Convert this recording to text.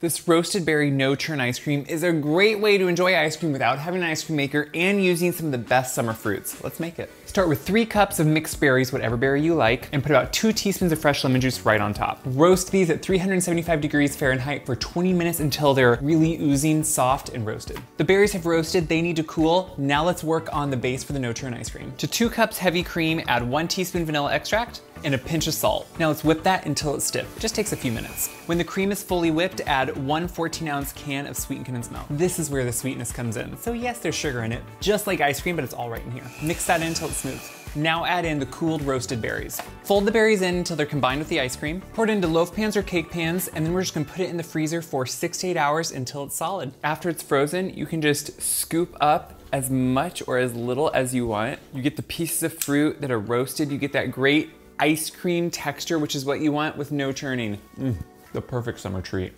This roasted berry no churn ice cream is a great way to enjoy ice cream without having an ice cream maker and using some of the best summer fruits. Let's make it. Start with three cups of mixed berries, whatever berry you like, and put about two teaspoons of fresh lemon juice right on top. Roast these at 375 degrees Fahrenheit for 20 minutes until they're really oozing, soft, and roasted. The berries have roasted, they need to cool. Now let's work on the base for the no churn ice cream. To two cups heavy cream, add one teaspoon vanilla extract, and a pinch of salt. Now let's whip that until it's stiff. It just takes a few minutes. When the cream is fully whipped, add one 14 ounce can of sweetened condensed milk. This is where the sweetness comes in. So yes, there's sugar in it, just like ice cream, but it's all right in here. Mix that in until it's smooth. Now add in the cooled roasted berries. Fold the berries in until they're combined with the ice cream. Pour it into loaf pans or cake pans, and then we're just gonna put it in the freezer for six to eight hours until it's solid. After it's frozen, you can just scoop up as much or as little as you want. You get the pieces of fruit that are roasted. You get that great ice cream texture, which is what you want with no churning. Mm, the perfect summer treat.